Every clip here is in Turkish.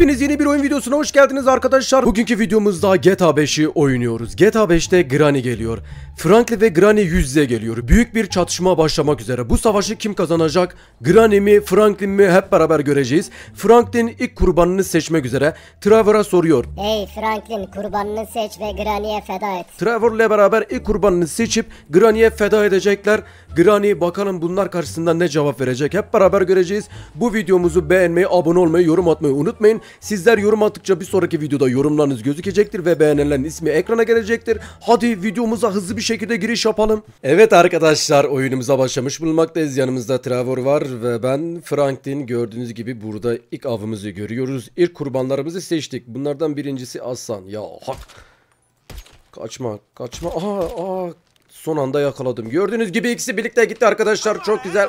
Hepiniz yeni bir oyun videosuna hoş geldiniz arkadaşlar. Bugünkü videomuzda GTA 5'i oynuyoruz. GTA 5'te Granny geliyor. Franklin ve Granny yüz yüze geliyor. Büyük bir çatışma başlamak üzere. Bu savaşı kim kazanacak? Granny mi, Franklin mi hep beraber göreceğiz. Franklin ilk kurbanını seçmek üzere. Trevor'a soruyor. Hey Franklin kurbanını seç ve Granny'e feda et. Trevor ile beraber ilk kurbanını seçip Granny'e feda edecekler. Granny bakalım bunlar karşısında ne cevap verecek hep beraber göreceğiz. Bu videomuzu beğenmeyi, abone olmayı, yorum atmayı unutmayın. Sizler yorum attıkça bir sonraki videoda yorumlarınız gözükecektir ve beğenilenlerin ismi ekrana gelecektir. Hadi videomuza hızlı bir şekilde giriş yapalım. Evet arkadaşlar oyunumuza başlamış bulunmaktayız. Yanımızda Trevor var ve ben Franklin. Gördüğünüz gibi burada ilk avımızı görüyoruz. İlk kurbanlarımızı seçtik. Bunlardan birincisi Aslan. Ya hak. Kaçma, kaçma. Aha, aha. Son anda yakaladım. Gördüğünüz gibi ikisi birlikte gitti arkadaşlar. Çok güzel.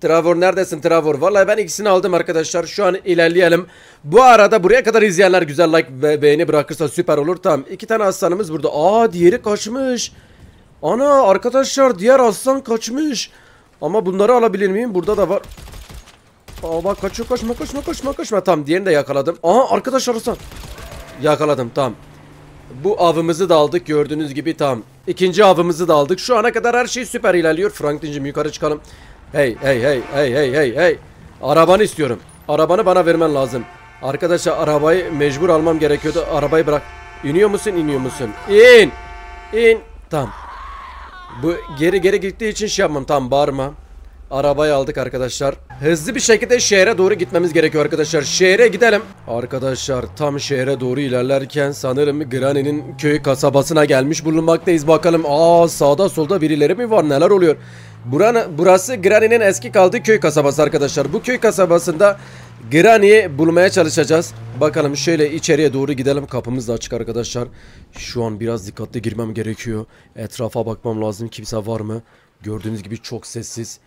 Trevor neredesin Trevor? Vallahi ben ikisini aldım arkadaşlar. Şu an ilerleyelim. Bu arada buraya kadar izleyenler güzel like ve beğeni bırakırsa süper olur. Tamam. iki tane aslanımız burada. Aa diğeri kaçmış. Ana arkadaşlar diğer aslan kaçmış. Ama bunları alabilir miyim? Burada da var. Aa bak kaçıyor kaçma kaçma kaçma kaçma. Tamam diğerini de yakaladım. Aha arkadaşlar aslan. Yakaladım tamam. Bu avımızı da aldık gördüğünüz gibi tam. İkinci avımızı da aldık. Şu ana kadar her şey süper ilerliyor. Franklin'cim yukarı çıkalım. Hey hey hey hey hey hey hey. Arabanı istiyorum. Arabanı bana vermen lazım. Arkadaşlar arabayı mecbur almam gerekiyordu. Arabayı bırak. İniyor musun iniyor musun? İn. İn. Tamam. Bu geri geri gittiği için şey yapmam. Tamam bağırma. Arabayı aldık arkadaşlar. Hızlı bir şekilde şehre doğru gitmemiz gerekiyor arkadaşlar. Şehre gidelim. Arkadaşlar tam şehre doğru ilerlerken sanırım Granny'nin köy kasabasına gelmiş bulunmaktayız. Bakalım aa sağda solda birileri mi var neler oluyor? Buranı, burası Granny'nin eski kaldığı köy kasabası arkadaşlar. Bu köy kasabasında Granny'i bulmaya çalışacağız. Bakalım şöyle içeriye doğru gidelim. Kapımız da açık arkadaşlar. Şu an biraz dikkatli girmem gerekiyor. Etrafa bakmam lazım. Kimse var mı? Gördüğünüz gibi çok sessiz.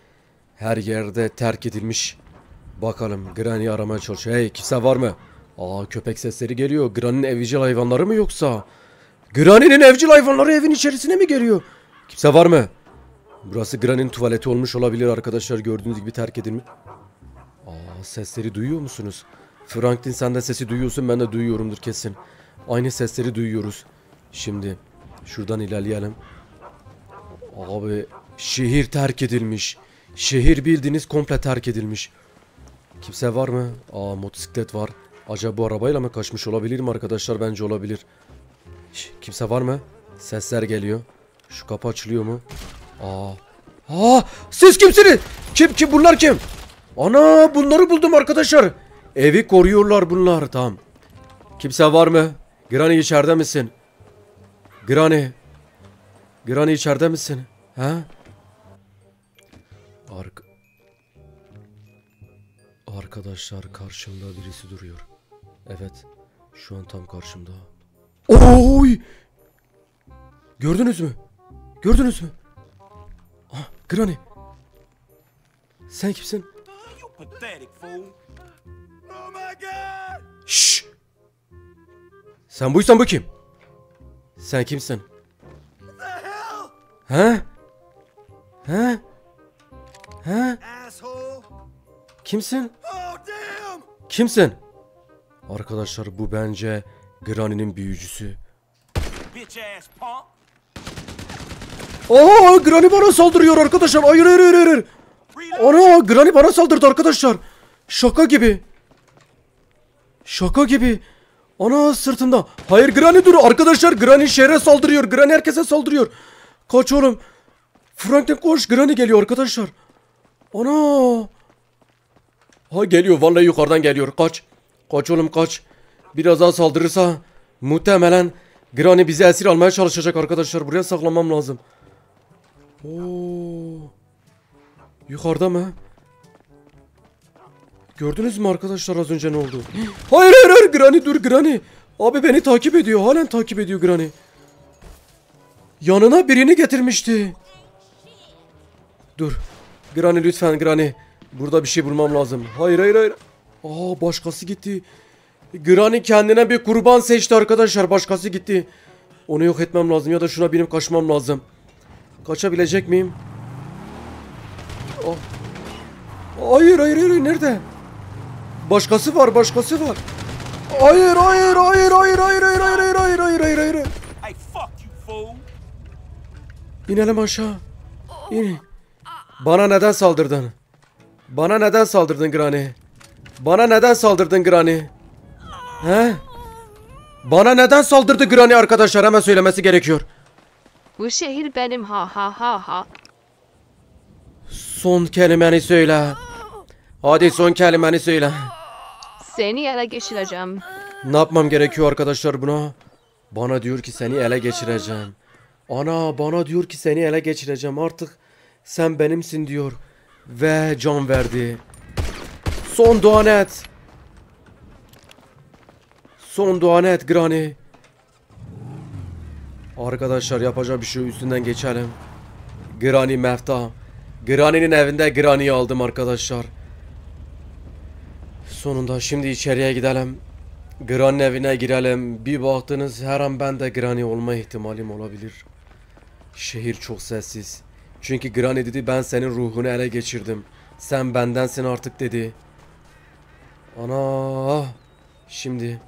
Her yerde terk edilmiş. Bakalım Granny aramaya çalışıyor. Hey kimse var mı? Aa köpek sesleri geliyor. Granny'nin evcil hayvanları mı yoksa? Granny'nin evcil hayvanları evin içerisine mi geliyor? Kimse var mı? Burası Granny'nin tuvaleti olmuş olabilir arkadaşlar. Gördüğünüz gibi terk edilmiş. Aa sesleri duyuyor musunuz? Franklin sen de sesi duyuyorsun ben de duyuyorumdur kesin. Aynı sesleri duyuyoruz. Şimdi şuradan ilerleyelim. Abi şehir terk edilmiş. Şehir bildiğiniz komple terk edilmiş. Kimse var mı? Aa motosiklet var. Acaba bu arabayla mı kaçmış olabilir mi arkadaşlar? Bence olabilir. Şş, kimse var mı? Sesler geliyor. Şu kapı açılıyor mu? Aa. Aa siz kimsiniz? Kim kim bunlar kim? Ana bunları buldum arkadaşlar. Evi koruyorlar bunlar tamam. Kimse var mı? Granny içeride misin? Granny. Granny içeride misin? Ha? Ark Arkadaşlar karşımda birisi duruyor. Evet. Şu an tam karşımda. Oy! Gördünüz mü? Gördünüz mü? Ah, Granny. Sen kimsin? Oh! Şşş! Sen buysan bu kim? Sen kimsin? He? He? He? Kimsin? Oh! Kimsin? Arkadaşlar bu bence Granny'nin büyücüsü. Aa Granny bana saldırıyor arkadaşlar. Hayır hayır hayır hayır. Ana Granny bana saldırdı arkadaşlar. Şaka gibi. Şaka gibi. Ana sırtımda. Hayır Granny dur arkadaşlar. Granny şehre saldırıyor. Granny herkese saldırıyor. Kaç oğlum. Franklin koş. Granny geliyor arkadaşlar. Ana. Ha geliyor vallahi yukarıdan geliyor. Kaç. Kaç oğlum kaç. Biraz daha saldırırsa muhtemelen Granny bizi esir almaya çalışacak arkadaşlar. Buraya saklamam lazım. Oo. Yukarıda mı? Gördünüz mü arkadaşlar az önce ne oldu? Hayır hayır hayır Granny dur Granny. Abi beni takip ediyor. Halen takip ediyor Granny. Yanına birini getirmişti. Dur. Granny lütfen Granny. Burada bir şey bulmam lazım. Hayır hayır hayır. Aa başkası gitti. Granny kendine bir kurban seçti arkadaşlar. Başkası gitti. Onu yok etmem lazım ya da şuna benim kaçmam lazım. Kaçabilecek miyim? Oh. Hayır hayır hayır nerede? Başkası var başkası var. Hayır hayır hayır hayır hayır hayır hayır hayır hayır hayır hayır hayır. İnelim aşağı. İn. Bana neden saldırdın? Bana neden saldırdın Granny? Bana neden saldırdın Granny? He? Bana neden saldırdı Granny arkadaşlar? Hemen söylemesi gerekiyor. Bu şehir benim ha ha ha ha. Son kelimeni söyle. Hadi son kelimeni söyle. Seni ele geçireceğim. Ne yapmam gerekiyor arkadaşlar buna? Bana diyor ki seni ele geçireceğim. Ana bana diyor ki seni ele geçireceğim artık. Sen benimsin diyor. Ve can verdi. Son duan et. Son duan et Granny. Arkadaşlar yapacak bir şey üstünden geçelim. Granny mefta. Granny'nin evinde Granny'yi aldım arkadaşlar. Sonunda şimdi içeriye gidelim. Granny evine girelim. Bir baktınız her an ben de Granny olma ihtimalim olabilir. Şehir çok sessiz. Çünkü Granny dedi ben senin ruhunu ele geçirdim. Sen bendensin artık dedi. Ana. Şimdi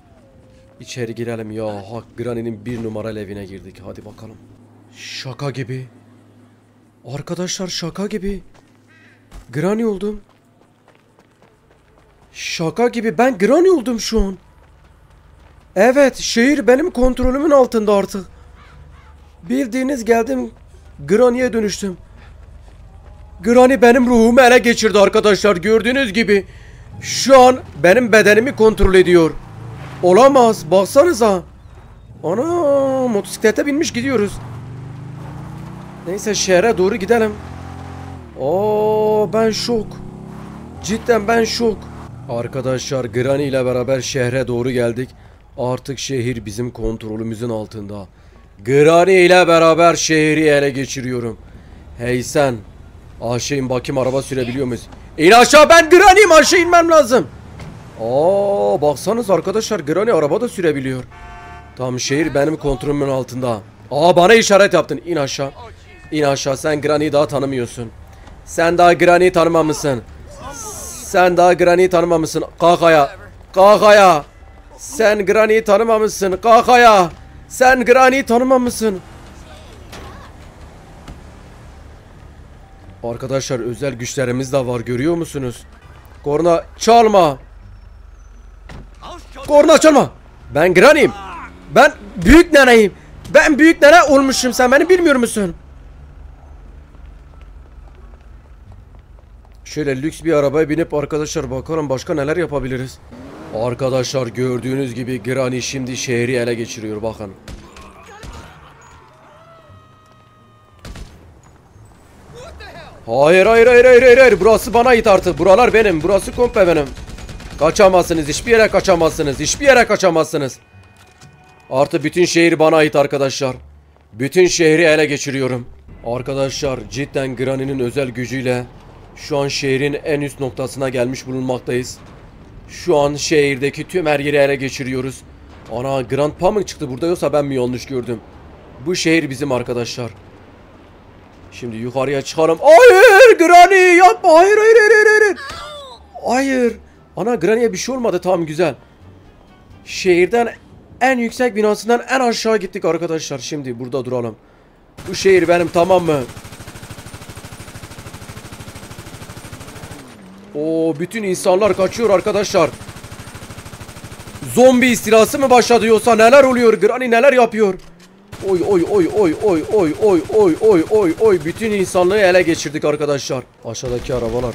içeri girelim ya. Hak Granny'nin bir numaralı evine girdik. Hadi bakalım. Şaka gibi. Arkadaşlar şaka gibi. Granny oldum. Şaka gibi ben Granny oldum şu an. Evet şehir benim kontrolümün altında artık. Bildiğiniz geldim Granny'e dönüştüm. Granny benim ruhumu ele geçirdi arkadaşlar gördüğünüz gibi. Şu an benim bedenimi kontrol ediyor. Olamaz baksanıza. Ana motosiklete binmiş gidiyoruz. Neyse şehre doğru gidelim. Oo ben şok. Cidden ben şok. Arkadaşlar Granny ile beraber şehre doğru geldik. Artık şehir bizim kontrolümüzün altında. Granny ile beraber şehri ele geçiriyorum. Hey sen. Aşağı in bakayım araba sürebiliyor muyuz? İn aşağı ben Granny'im aşağı inmem lazım. Aa baksanız arkadaşlar Granny araba da sürebiliyor. Tam şehir benim kontrolümün altında. Aa bana işaret yaptın. İn aşağı. İn aşağı sen Granny'yi daha tanımıyorsun. Sen daha Granny'yi tanımamışsın. Sen daha Granny'yi tanımamışsın. Kalk ayağa. Kalk ayağa. Sen Granny'yi tanımamışsın. Kalk ayağa. Sen Granny'yi tanımamışsın. Arkadaşlar özel güçlerimiz de var görüyor musunuz? Korna çalma. Korna çalma. Ben Granny'im. Ben büyük neneyim. Ben büyük nene olmuşum sen beni bilmiyor musun? Şöyle lüks bir arabaya binip arkadaşlar bakalım başka neler yapabiliriz. Arkadaşlar gördüğünüz gibi Granny şimdi şehri ele geçiriyor bakın. Hayır hayır hayır hayır hayır hayır burası bana ait artık buralar benim burası komple benim. Kaçamazsınız hiçbir yere kaçamazsınız hiçbir yere kaçamazsınız. Artık bütün şehir bana ait arkadaşlar. Bütün şehri ele geçiriyorum. Arkadaşlar cidden Granny'nin özel gücüyle şu an şehrin en üst noktasına gelmiş bulunmaktayız. Şu an şehirdeki tüm her yeri ele geçiriyoruz. Ana Grandpa mı çıktı burada yoksa ben mi yanlış gördüm? Bu şehir bizim arkadaşlar. Şimdi yukarıya çıkalım. Hayır Granny yapma. Hayır hayır hayır. Hayır. hayır. Ana Granny'e bir şey olmadı tamam güzel. Şehirden en yüksek binasından en aşağı gittik arkadaşlar. Şimdi burada duralım. Bu şehir benim tamam mı? Oo bütün insanlar kaçıyor arkadaşlar. Zombi istilası mı başladı yoksa neler oluyor? Granny neler yapıyor? Oy oy oy oy oy oy oy oy oy oy oy bütün insanlığı ele geçirdik arkadaşlar. Aşağıdaki arabalar.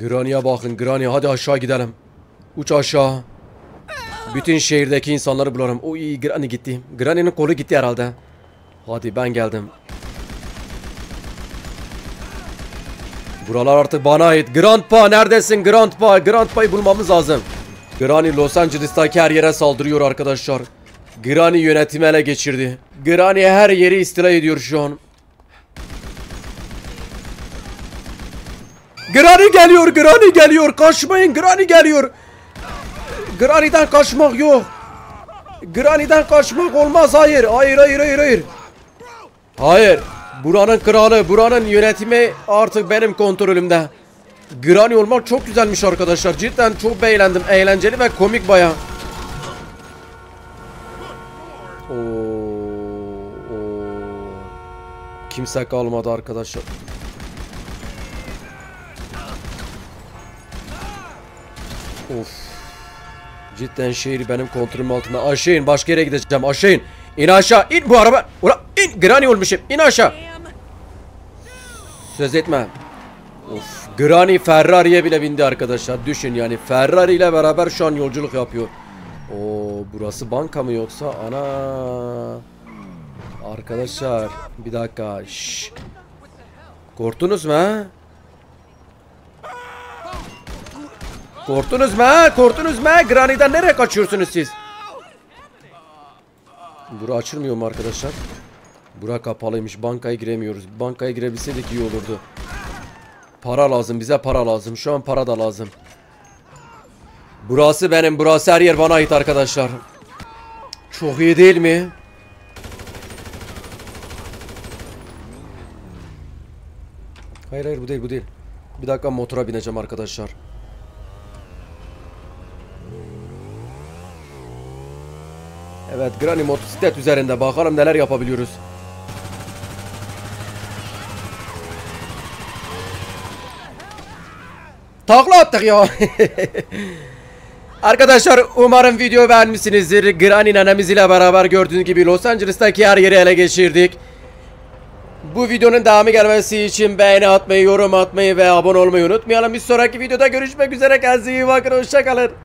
Granny'e bakın Granny hadi aşağı gidelim. Uç aşağı. Bütün şehirdeki insanları bulalım. Oy Granny gitti. Granny'nin kolu gitti herhalde. Hadi ben geldim. Buralar artık bana ait. Grandpa neredesin Grandpa? Grandpa'yı bulmamız lazım. Granny Los Angeles'taki her yere saldırıyor arkadaşlar. Granny yönetimi ele geçirdi. Granny her yeri istila ediyor şu an. Granny geliyor, Granny geliyor. Kaçmayın, Granny geliyor. Granny'den kaçmak yok. Granny'den kaçmak olmaz. Hayır, hayır, hayır, hayır, hayır. Hayır. Buranın kralı, buranın yönetimi artık benim kontrolümde. Granny olmak çok güzelmiş arkadaşlar. Cidden çok beğendim. Eğlenceli ve komik baya. Oo. Kimse kalmadı arkadaşlar. Of. Cidden şehir benim kontrolüm altında. Aşağı in başka yere gideceğim. Aşağı in. İn aşağı. in bu araba. Ula in. Granny olmuşum. İn aşağı. Söz etme. Of. Granny Ferrari'ye bile bindi arkadaşlar. Düşün yani. Ferrari ile beraber şu an yolculuk yapıyor. Oo burası banka mı yoksa? Ana. Arkadaşlar bir dakika. Şşş. Korktunuz mu? Korktunuz mu? Korktunuz mu ha? Granny'den nereye kaçıyorsunuz siz? Bura açılmıyor mu arkadaşlar? Bura kapalıymış. Bankaya giremiyoruz. Bankaya girebilseydik iyi olurdu. Para lazım. Bize para lazım. Şu an para da lazım. Burası benim. Burası her yer bana ait arkadaşlar. Çok iyi değil mi? Hayır hayır bu değil bu değil. Bir dakika motora bineceğim arkadaşlar. Evet Granny motosiklet üzerinde bakalım neler yapabiliyoruz. Takla attık ya. Arkadaşlar umarım video beğenmişsinizdir. Granny nenemiz ile beraber gördüğünüz gibi Los Angeles'taki her yeri ele geçirdik. Bu videonun devamı gelmesi için beğeni atmayı, yorum atmayı ve abone olmayı unutmayalım. Bir sonraki videoda görüşmek üzere. Kendinize iyi bakın. Hoşçakalın.